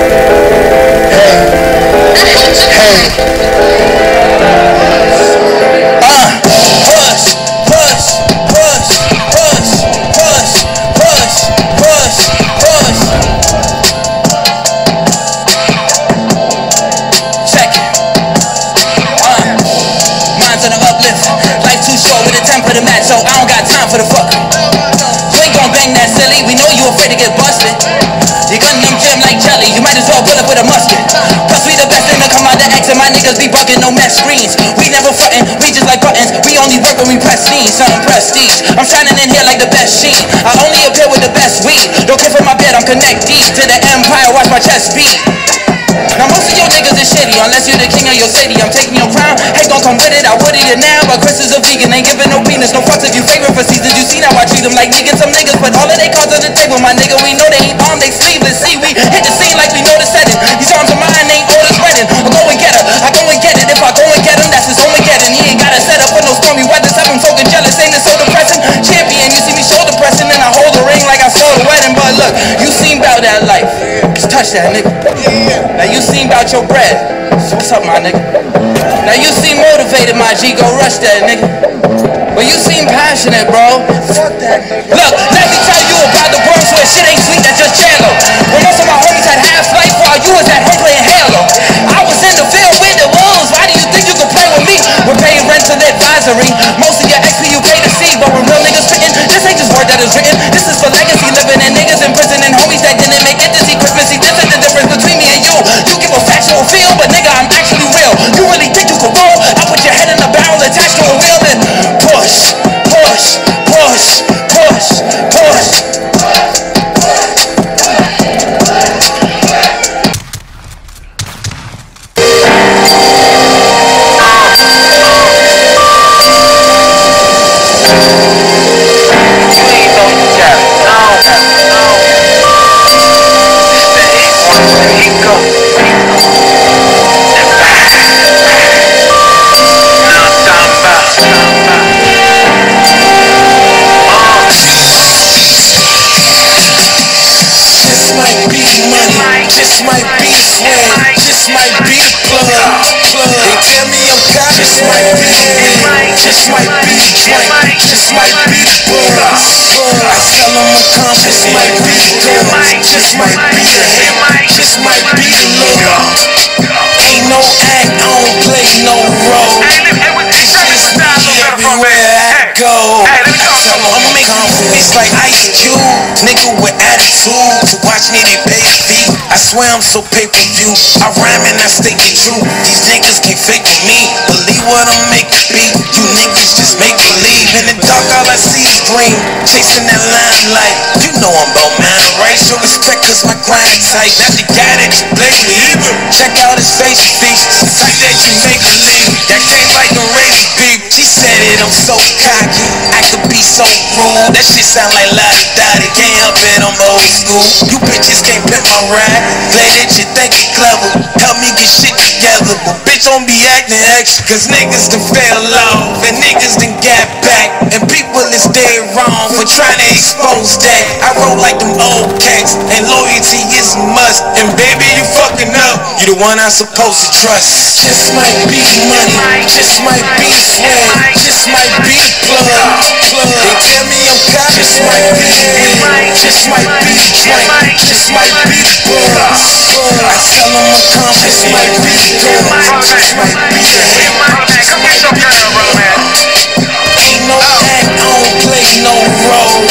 Hey, hey. just be bugging, no mess screens. We never frontin', we just like buttons. We only work when we press scenes, something prestige. I'm shining in here like the best sheen. I only appear with the best weed. Don't care for my bed, I'm connected deep to the empire. Watch my chest beat. Now most of your niggas is shitty Unless you're the king of your city I'm taking your crown Hate gon' come with it I would eat it now But Chris is a vegan Ain't giving no penis No fucks if you favorite for seasons You see now I treat them like niggas Some niggas put all of they cards on the table My nigga we know that, nigga. Yeah. Now you seen about your bread. So what's up, my nigga? Now you seem motivated, my G. Go rush that, nigga. But you seem passionate, bro. Fuck that. Look, let me tell you about the world where shit ain't sweet, that's just jello. When most of my homies had half life while you was at home playing Halo. I was in the field with the wolves. Why do you think you could play with me? We're paying rent to the advisory. Most of your XP you pay to see, but when real niggas spitting, this ain't just word that is written. This is for legacy living in factual feel, but nigga, I'm actually real. You really think you could roll? I put your head in a barrel attached to a wheel and push, push, push, push, push. Just just might be the drink, just might be the. I tell them I'm calm, just might be the guns, just might be the hate, just might be the love. Ain't no act, I don't play no role. It's just me everywhere I go. I tell them I'm confident, it's like Ice Cube, nigga with attitude. To watch me, they pay a fee. I swear I'm so pay-per-view. I rhyme and I stay the truth. These niggas can't fake with me. Believe what I'm making be. You niggas just make believe. In the dark, all I see is green. Chasing that limelight. You know I'm about mine, right? Show respect cause my grind tight. Not the guy that you blame me either. Check out his face features. The fact that you make believe. That game like a razor beef. She said it, I'm so cocky. I could be so rude. That shit sound like da da. Can't help it, I'm old school. You bitches can't pimp my ride. Play that you think you clever. Help me get shit together. But bitch, don't be acting extra. Cause niggas done fell off. And niggas done got back. And people is dead wrong for trying to expose that. I roll like them old cats. And loyalty is a must. And baby, you fucking up. You the one I'm supposed to trust. Just might be money. Just might be swag. Just might be plug. They tell me I'm cocky. Just might be the weed. Just might be drink. Just might be the buzz. I tell them I'm calm. Just might be the guns. Just might be the hate. Just might be the love. Ain't no act, I don't play no role.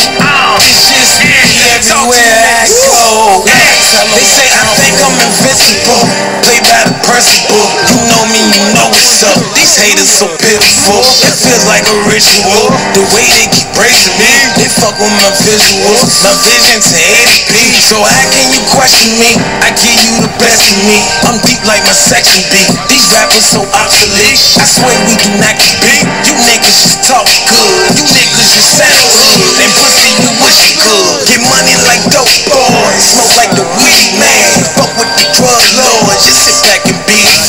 It's just me everywhere I go. They say I think I'm invincible. Play by the principle. You know me, you know what's up. These haters so pitiful. It feels like a ritual. The way they keep praising me, they fuck with my visuals. My vision to 80p. So how can you question me? I give you the best of me. I'm deep like my section B. These rappers so obsolete. I swear we do not compete. You niggas just talk good. You niggas just sound good. And pussy, you wish you could. Get money like dope boys. Smoke like the weed man.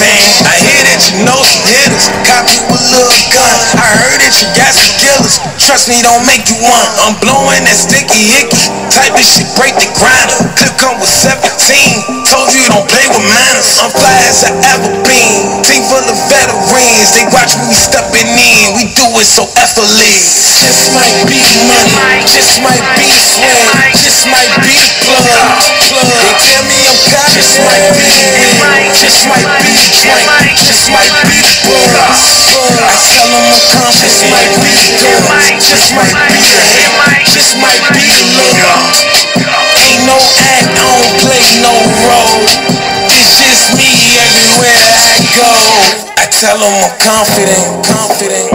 I hear that you know some hitters. Copy with little gun. I heard that you got some killers. Trust me, don't make you one. I'm blowing that sticky icky. Type of shit break the grinder. Clip come with 17. Told you don't play with minors. I'm fly as I ever been. Team full of veterans, they watch me stepping in. We do it so effortless. Just might be money, just might be swing, just might be plug. They tell me I'm caught, just might be just might be drink, just might be blood. I tell them I'm calm, just might be good, just might be a hit, just might be the love. Ain't no act, I don't play no role. It's just me everywhere I go. I tell them I'm confident, confident.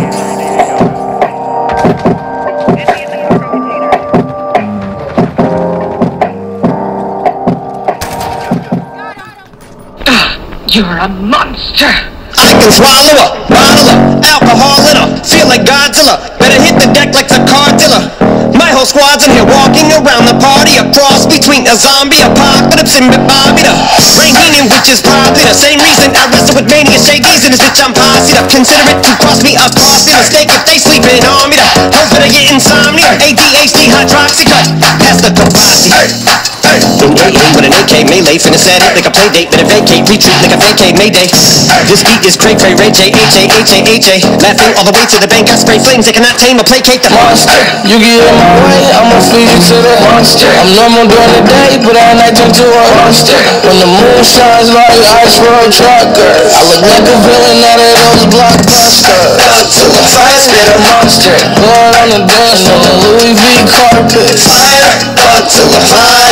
You're a monster. I can swallow her, bottle her, alcohol in her, feel like Godzilla. Better hit the deck like the car dealer. My whole squad's in here walking around the party, a cross between a zombie apocalypse and Bobby the healing, which is probably the same reason I wrestle with mania. Shakies and this bitch I'm posse up. Consider it to cost me a costly mistake if they sleeping on me. The hope that I get insomnia, ADHD, Hydroxycut, the Kavasi. In AA with an AK melee, finna set it like a play date, better vacate, retreat like a vacate mayday. This beat is cray cray, Ray J, H A, H A, H A. Laughing all the way to the bank, I spray flames, they cannot tame or placate the monster. You get in my way, I'ma feed you to the monster. I'm normal during the day, but at night turn to a monster. When the moon shines like ice road truckers, I look like a villain out of those blockbusters. Up to the fire, spit a monster. Blood on the dance on the Louis V carpet. Fire, up to the fire,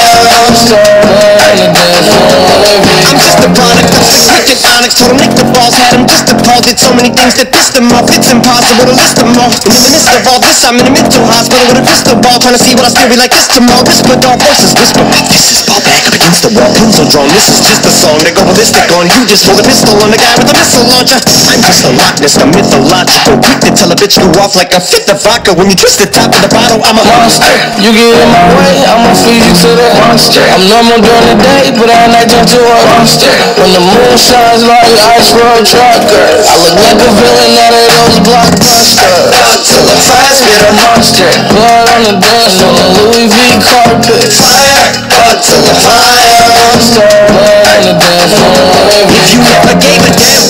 I'm just a product of this wicked onyx Told him Nick the balls. Had him just appalled. Did so many things that pissed him off. It's impossible to list them all. And in the midst of all this I'm in a mental hospital with a crystal ball. Trying to see what I still be like this tomorrow. Whisper dog voices whisper This is fall back up against the wall. Pencil drawn. This is just a song They go ballistic on. You just hold a pistol on the guy with a missile launcher. I'm just a Loch Ness The mythological Quick to tell a bitch go off like a fifth of vodka. When you twist the top of the bottle I'm a monster. You get in my way, I'ma feed you to the monster. I'm normal during the day, but at night turn to a monster. When the moon shines like ice road truckers, I look like a villain out of those blockbusters. To the fire, spit a monster. Blood on the dance on the Louis V carpet. Fire, up to the fire, monster. Blood on the dance on the Louis V If you never gave a damn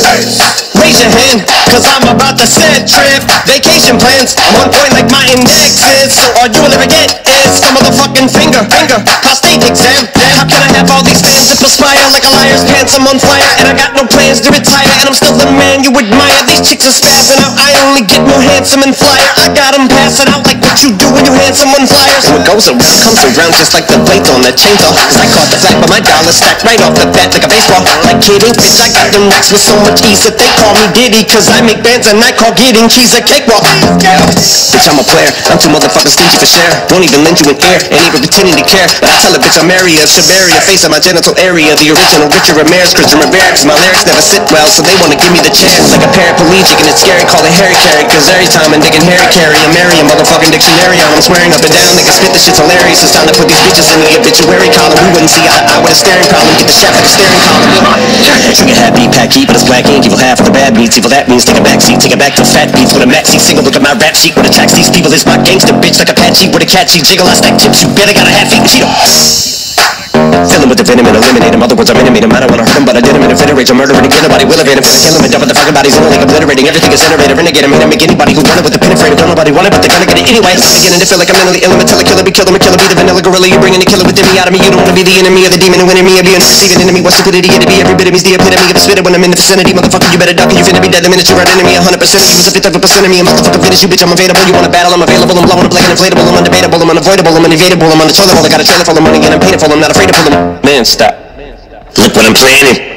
Raise your hand, cause I'm about to set trip Vacation plans, I'm on point like my index is So all you will ever get is some motherfucking finger Finger, prostate exam. How can I have all these fans that perspire like a liar's pants? I'm on fire and I got no plans to retire. And I'm still the man you admire. These chicks are spazzing out, I only get more handsome and flyer. I got them passing out like what you do when you hand someone flyers What goes around comes around just like the blade on the chainsaw. Cause I caught the flag but my dollar stacked right off the bat like a baseball. Like kidding, bitch I got them racks with so much ease that they call me Diddy Cause I make bands and I call getting keys a cakewalk. Bitch I'm a player, I'm too motherfucking stingy for share. Won't even you an ear, ain't even pretending to care. But I tell a bitch I'm Maria, Shabaria Face of my genital area, the original Richard Ramirez Christian Cause my lyrics never sit well So they wanna give me the chance. Like a paraplegic and it's scary, call it Harry Carry Cause every time I'm digging Harry Carry I'm Marion, motherfucking dictionary I'm swearing up and down, niggas spit this shit's hilarious It's time to put these bitches in the obituary column We wouldn't see eye with a staring problem Get the shaft like a staring column. Trigger happy, pack heat, but it's black ink Evil half of the bad beats, evil that means Take a back seat, take it back to fat beats With a maxi single, look at my rap sheet What attracts these people is my gangster bitch Like Apache with a catchy jiggle Stack chips, you better got a half eat Cheeto Fill him with the venom and eliminate him. Other words, I'm intimate him. I don't wanna hurt him, but I did him. And if it rage, I'm murdering again. Nobody will evade him. Finna kill him and dump the fucking bodies in the like obliterating. Everything is iterated. Renegade him. And make anybody who wanted with the afraid. Don't nobody want it, but they're gonna get it anyway. I'm beginning to feel like I'm mentally ill. Until a killer be killed. I'm a killer, be the vanilla gorilla. You're bringing the killer within me out of me. You don't wanna be the enemy of the demon and winning me. Or being deceiving enemy. What stupidity it'd be. Every bit of me's the epitome of a spitter when I'm in the vicinity. Motherfucker, you better duck. And you finna be dead the minute you run into me. 100% of you was a fifth of a percent of me. A motherfucker finish you, bitch. I'm available. You wanna battle? I'm available. I'm blowing like an inflatable. I'm undebatable. I'm unavoidable. I'm unevadable. I'm uncontrollable. I got a trailer full of money and I'm paid. I'm not afraid to them. Man, stop. Look what I'm planning.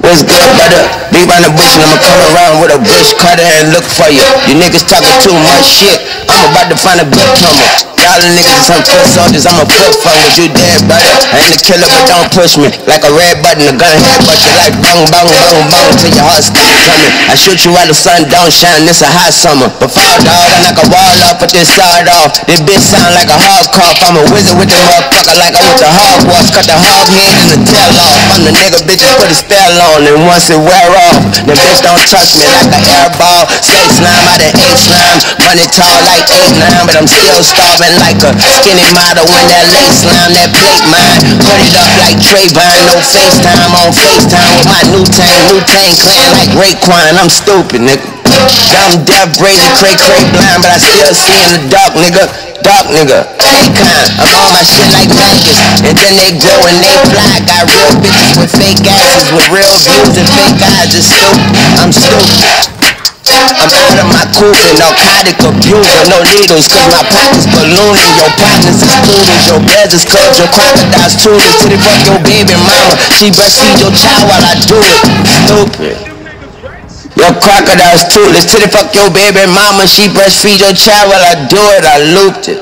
What's good, brother? Be around the bush and I'ma come around with a bush cutter and look for you. You niggas talking too much shit. I'm about to find a big plumber. Y'all niggas some foot soldiers, I'm a foot fungers. You dead, brother. I ain't a killer, but don't push me. Like a red button, a gun head, but you like bang, bang, bang, bang till your heart stop coming. I shoot you while the sun don't shine, it's a hot summer. Before dog, I knock a wall off, put this side off. This bitch sound like a hog cough. I'm a wizard with the motherfucker like I with the hog wash. Cut the hog head and the tail off. I'm the nigga bitch put a spell on, and once it wear off, the bitch don't touch me like an air ball. Say slime out of eight slime. Money tall like eight nine, but I'm still starving riding like a skinny model when that lace line, that plate mine. Put it up like Trayvon, no FaceTime on FaceTime with my new tank, new tank clan like Raekwon. I'm stupid, nigga. Dumb, deaf, crazy, cray, cray, blind, but I still see in the dark, nigga. Dark nigga, Akon, I'm on my shit like Vegas And then they grow and they fly Got real bitches with fake asses With real views and fake eyes It's stupid, I'm stupid I'm out of my coopin', narcotic abuser, no needles, cause my pockets ballooning. Your partners is poodles, your bears is cubs, your crocodiles tuners. Till they fuck your baby mama, she breastfeed your child while I do it. Stupid. Your crocodile's toothless till they fuck your baby mama, she breastfeed your child while I do it. I looped it.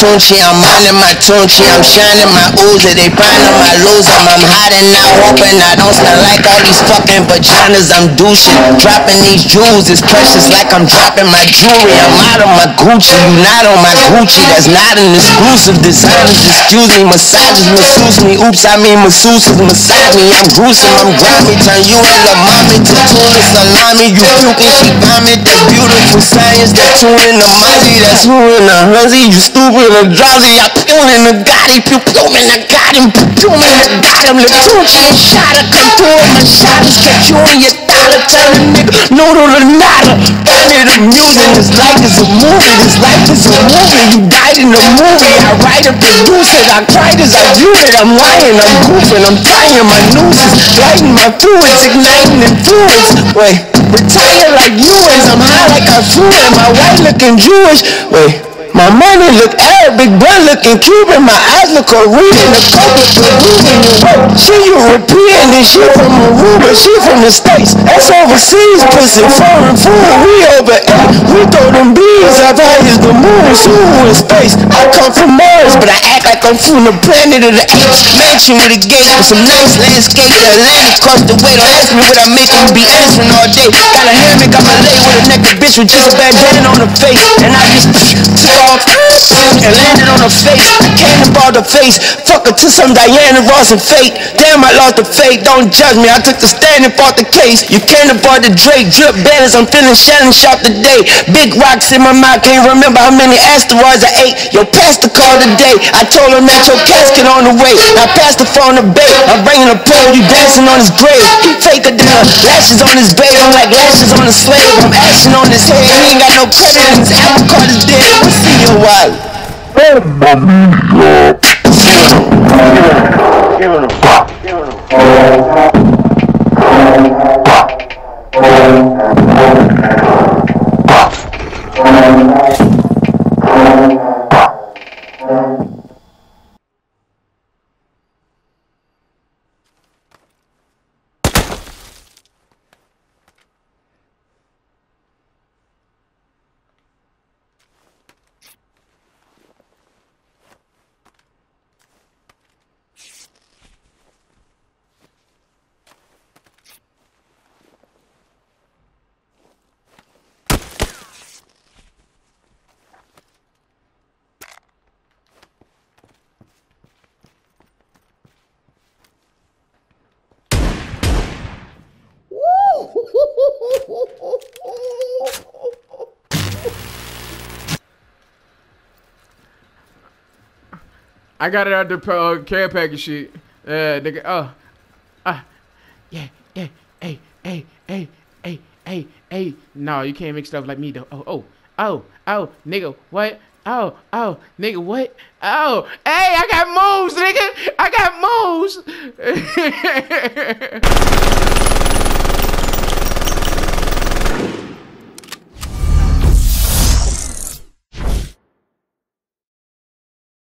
Tunchi, I'm minding my tunchi, I'm shining my Uzi, they finding my loser, I'm hiding out, hoping I don't smell like all these fucking vaginas, I'm douching, dropping these jewels, it's precious like I'm dropping my jewelry, I'm out of my Gucci, you not on my Gucci, that's not an exclusive, designers, excuse me, massages, masseuse me, oops, I mean masseuses, massage me, I'm gruesome, I'm grimy, turn you into mommy, to tuna salami, you puking, she vomit, that beautiful science, that tune in the mighty, that's who in the huzzy, you stupid and drowsy, I pew in the gotti, pew pew in the got him, pew pew in the got him, the tunchi and shot come through, my shot is catch you in your dollar, tell a nigga, no to the nada, find it amusing, this life is a movie, this life is a movie, you died in a movie, I write it, produce it, I cried as I view it, I'm lying, I'm goofing, I'm tying my nooses, lighting my fluids, igniting influence, wait, retire like you is, I'm high like I flew in, my wife looking Jewish, wait, my money look Arabic, blood looking Cuban, my eyes look Korean, the look Peruvian, you she European, and she from Aruba, she from the States, that's overseas, pussy, foreign food, we over eight, we throw them bees high as the moon, so in space, I come from Mars, but I act like I'm from the planet of the apes, mansion with a gate, with some nice landscape, the Atlantic across the way, don't ask me what I make, you be answering all day, got a hammock, I'm a lay with a naked bitch with just a bandana on her face, and I just took off and landed on her face. Cannonball the face, fuck her to some Diana Ross and fate. Damn, I lost the fate. Don't judge me. I took the stand and fought the case. You cannonball the Drake, drip banners. I'm feeling Shannon Sharpe today. Big rocks in my mouth, can't remember how many asteroids I ate. Yo, pastor called today. I told him that your casket on the way. I passed the phone to bait. I'm bringing a pole, you dancing on his grave. He faker than uh, her. Lashes on his baby, I'm like lashes on a slave. I'm ashing on his head. He ain't got no credit, his apple card is dead. We'll see your wallet. I got it out the uh, care package shit. Uh, nigga. Oh. Ah. Yeah. Yeah. Hey. Hey. Hey. Hey. Hey. Hey. No, you can't make stuff like me though. Oh. Oh. Oh. Oh. Nigga. What? Oh. Oh. Nigga. What? Oh. Hey. I got moves, nigga. I got moves.